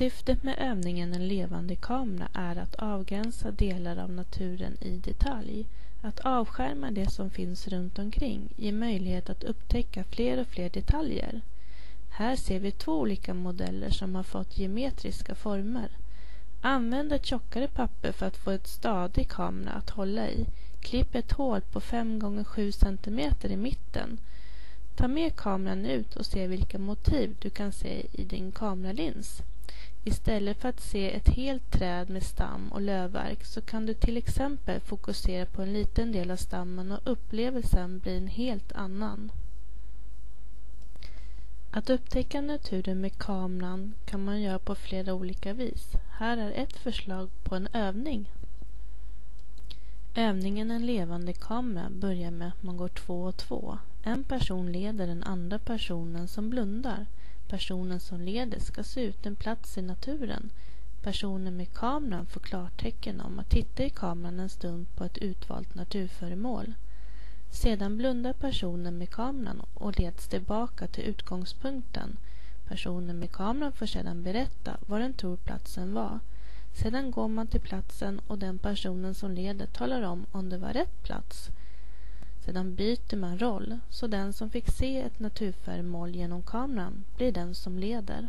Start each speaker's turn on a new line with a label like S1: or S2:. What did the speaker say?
S1: Syftet med övningen En levande kamera är att avgränsa delar av naturen i detalj. Att avskärma det som finns runt omkring ger möjlighet att upptäcka fler och fler detaljer. Här ser vi två olika modeller som har fått geometriska former. Använd ett tjockare papper för att få en stadig kamera att hålla i. Klipp ett hål på 5 x 7 cm i mitten. Ta med kameran ut och se vilka motiv du kan se i din kameralins. Istället för att se ett helt träd med stam och lövverk så kan du till exempel fokusera på en liten del av stammen och upplevelsen blir en helt annan. Att upptäcka naturen med kameran kan man göra på flera olika vis. Här är ett förslag på en övning. Övningen En levande kamera börjar med att man går två och två. En person leder den andra personen som blundar. Personen som leder ska se ut en plats i naturen. Personen med kameran får klartecken om att titta i kameran en stund på ett utvalt naturföremål. Sedan blundar personen med kameran och leds tillbaka till utgångspunkten. Personen med kameran får sedan berätta var den tror platsen var. Sedan går man till platsen och den personen som leder talar om om det var rätt plats. Sedan byter man roll, så den som fick se ett naturföremål genom kameran blir den som leder.